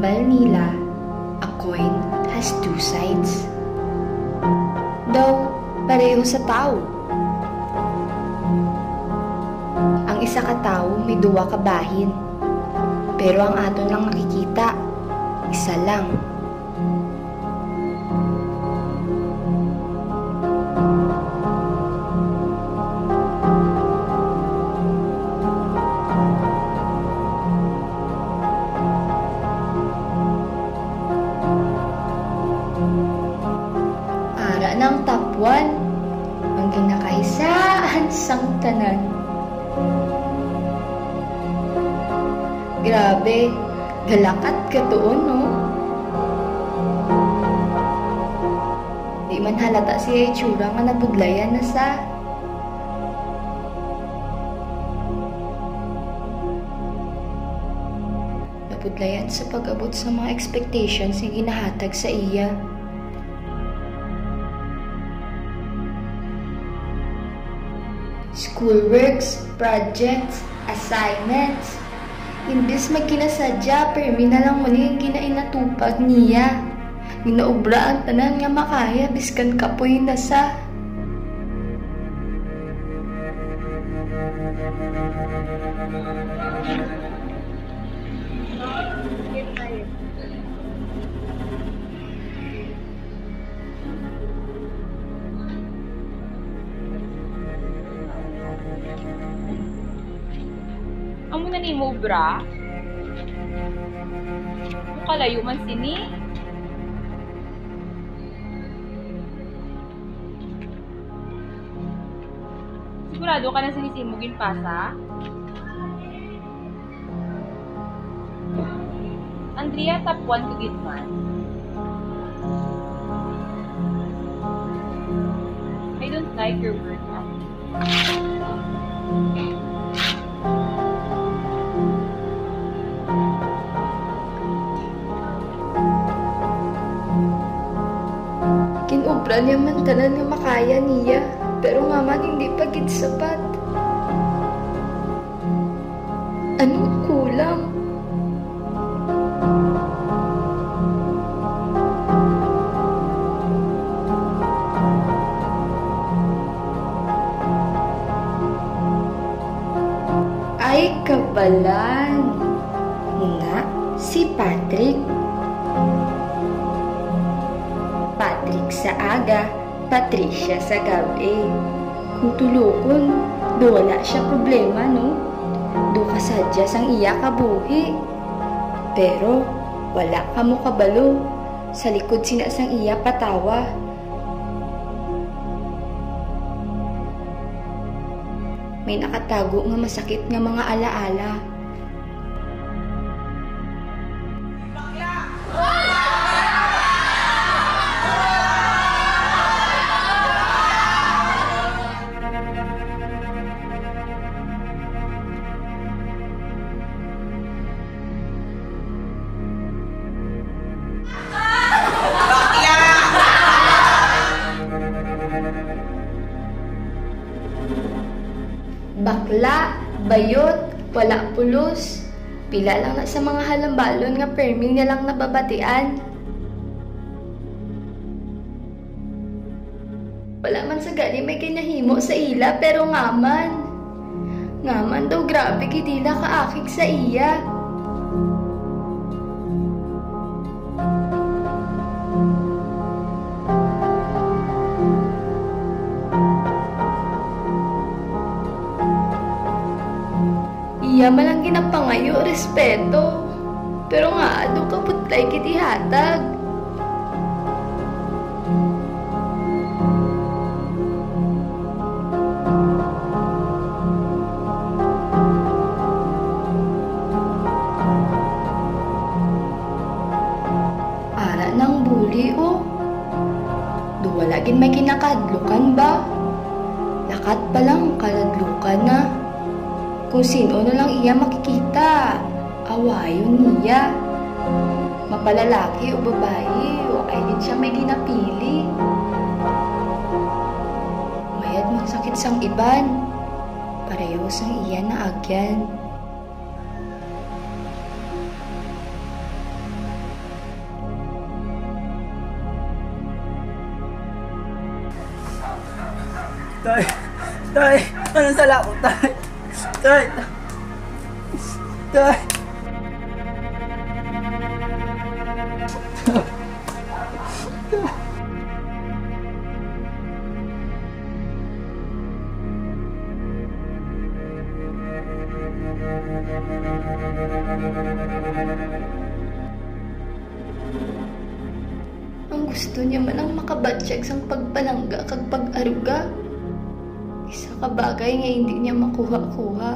hambal nila, a coin has two sides. Daw, pareho sa tao. Ang isa ka tao may duwa ka bahin. Pero ang aton lang nakikita, isa lang. Ginakahisaan sang tanan. Grabe, galakat ka doon, no? Di man halata siya itsura nga nabudlayan na sa. Nabudlayan sa pag-abot sa mga expectations nga ginahatag sa iya. Schoolworks, projects, assignments. Imbis magkinasadya, permi na lang muli ang ginainatupag niya. Ginaubra ang tanan nga makaya, biskan kapoy na sa. Amo na ni mo, bra? Mukalayo man sini. Sigurado ka na sinisimugin pasa? Andrea, top 1 to get man. I don't like your work. Kinubra niya man tanan nga makaya niya. Pero nga man hindi pa gid sapat. Anong kulang? Ay, kabalan. Nga, si Patrick. Sa aga, Patricia sa gabi. Kung tulukon, do wala siya problema, no? Do kasadya sang iya kabuhi. Pero, wala ka mo kabalo. Sa likod sinasang iya patawa. May nakatago nga masakit nga mga alaala. Bakla, bayot, wala pulos. Pila lang na sa mga halambalon nga permi nga lang nababatian. Wala man sa gali may kinahimo sa ila pero ngaman. Ngaman daw grabe kitila kaakig sa iya. Iya malang ginapangayo, respeto. Pero nga, ado ka putlay kiti hatag. Ara ng buli, oh. Duwalagin may kinakadlukan ba? Lakat pa lang kaladlukan na kung sino na lang iya makikita. Awayon niya. Mapalalaki o babae o ay din siya may ginapili. Mayat mang sakit sang iban. Pareho sang iya na agyan. Tay! Tay! Anong sala ko, tay? Tay! Tay! Ang gusto niya man ang makabatsyag sang pagpalangga kag pag-aruga. Ka bagay nga hindi niya makuha-kuha.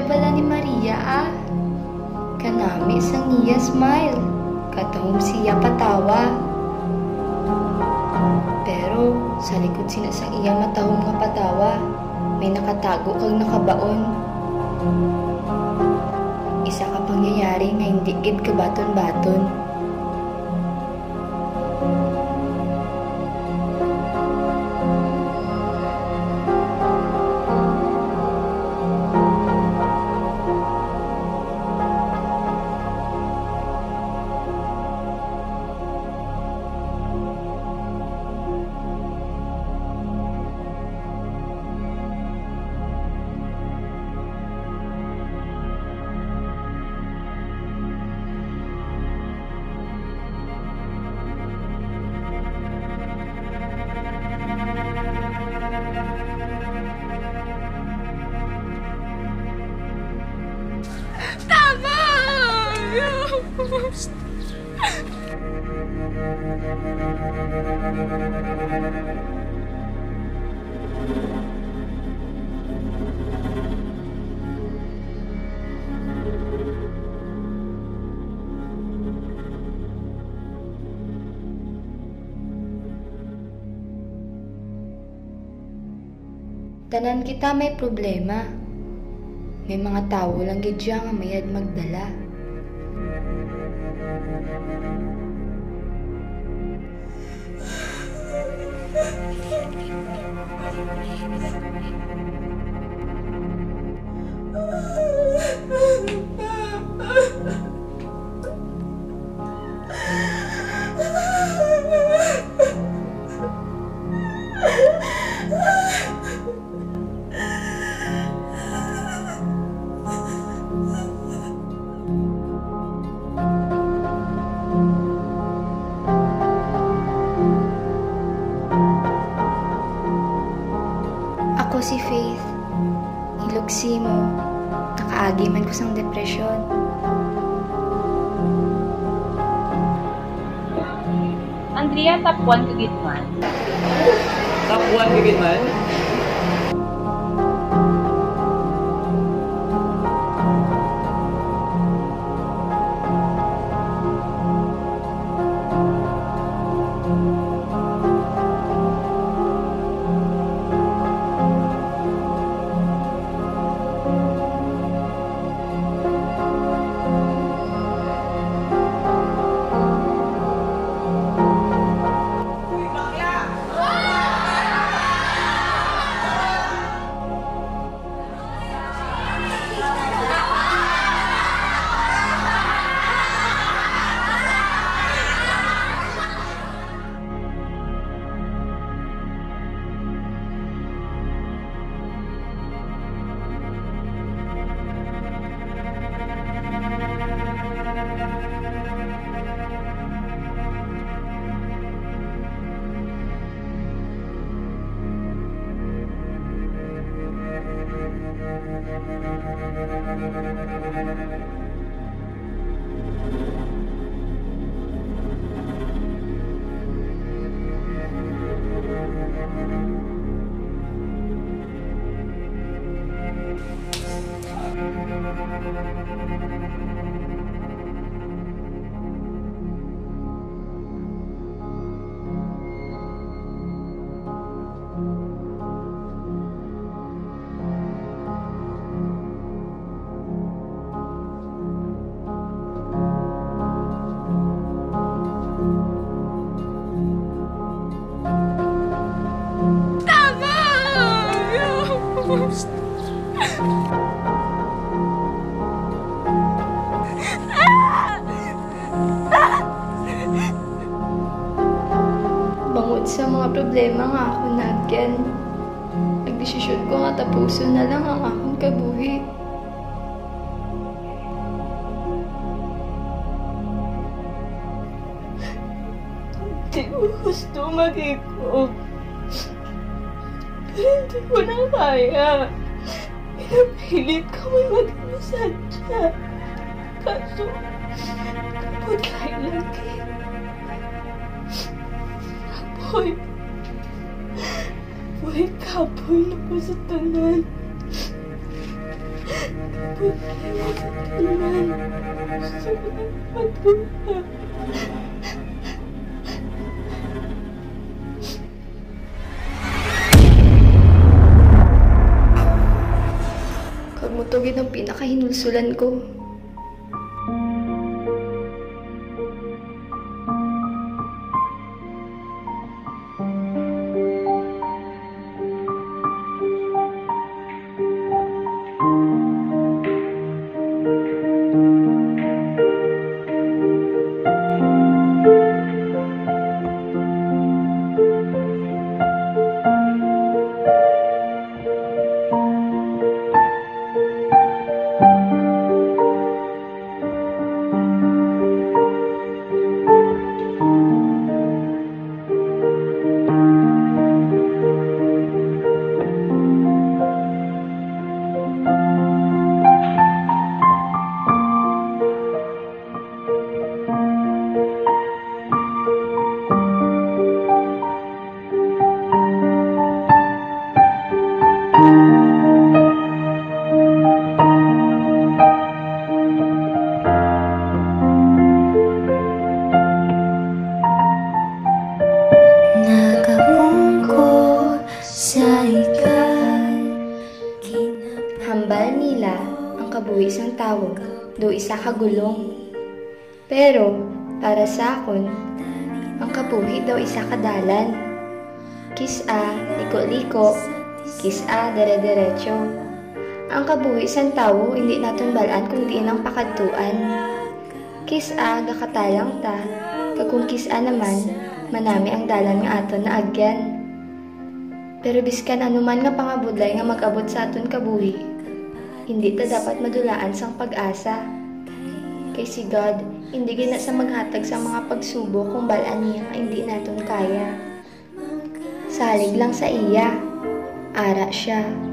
Bala ni Maria ah. Kanami sang niya smile. Katahom siya patawa. Pero sa likod sina sang iya matahom nga patawa, may nakatago kag nakabaon. Isa ka pangyayari nga hindi gid kabaton-baton. Tanan kita may problema. May mga tao lang gid siya nga mayad magdala. Ko sang depresyon. Andrea, top 1 ka gid man. Top 1 gigit nagyan. Nagdesisyon ko nga tapuso na lang ang akong kabuhi. Hindi ko gusto mag-iko. Pero hindi ko na kaya. Pinapilit ko may mag-inusan siya. Kaso, kapag kailan kayo. Apoy. Apoy, kapoy na po sa tanan. Apoy, kayo sa tanan. Gusto ko na matuwa. Kagmutugin ang pinakahinulsulan ko. Do isa kagulong. Pero, para sa akon, ang kabuhi daw isa kadalan. Kis-a, liko-liko, kis-a, dere-derecho. Ang kabuhi sang tawo, hindi naton balaan kung diin ang pakadtuan. Kis-a, gakatalang ta, kagkung kis-a naman, manami ang dalan nga aton na agyan. Pero biskan anuman nga pangabudlay nga mag-abot sa aton kabuhi, hindi ta dapat madulaan sang pag-asa. Kay si God, hindi gina sa maghatag sa mga pagsubok kung balaan niya hindi naton kaya. Salig lang sa iya, ara siya.